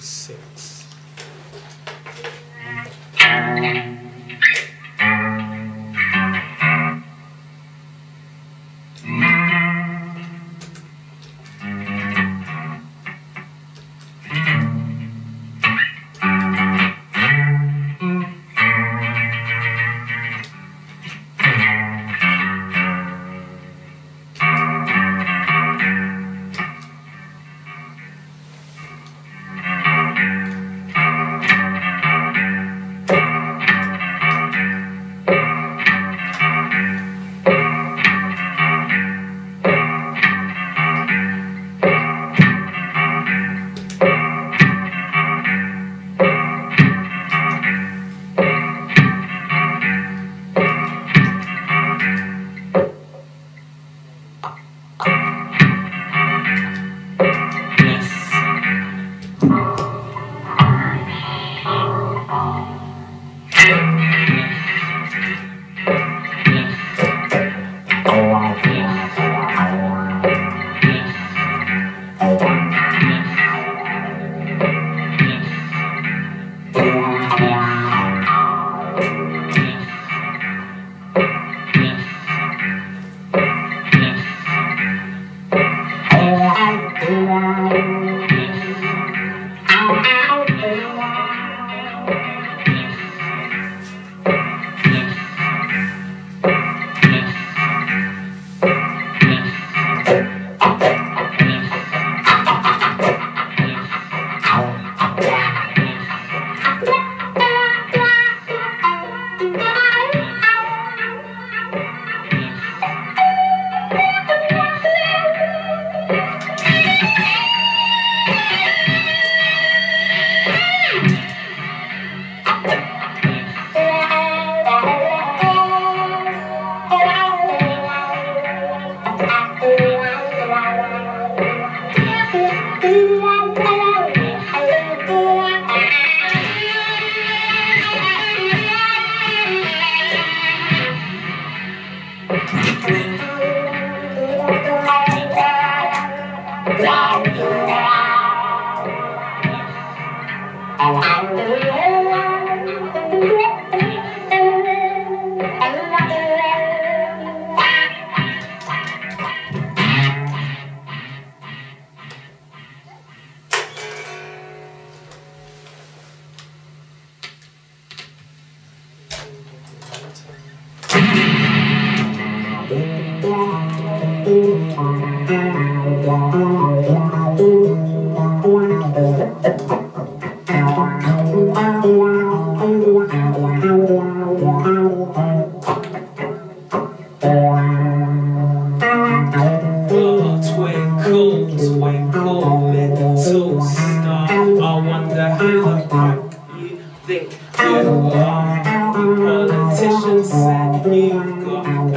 six. Fuck you think you are. Politicians said you've got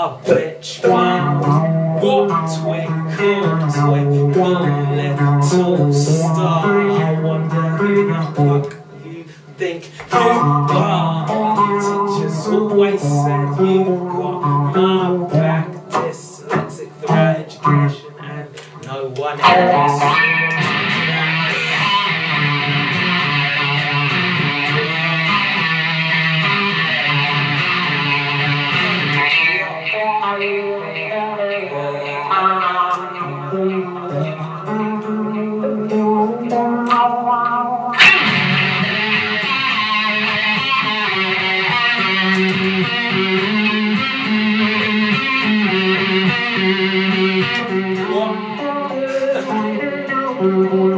star, blah bitch, wow. What twinkle, twinkle, little star. I wonder who the fuck you think you are. Teachers always said you've got my back, dyslexic for education, and no one else. La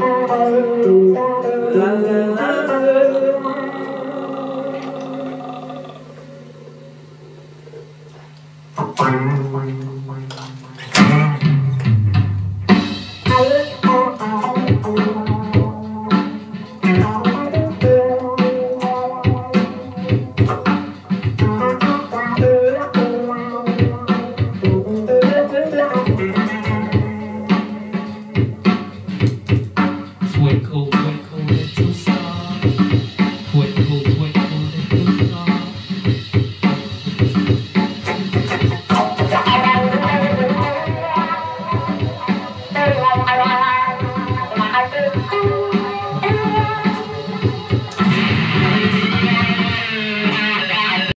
cool.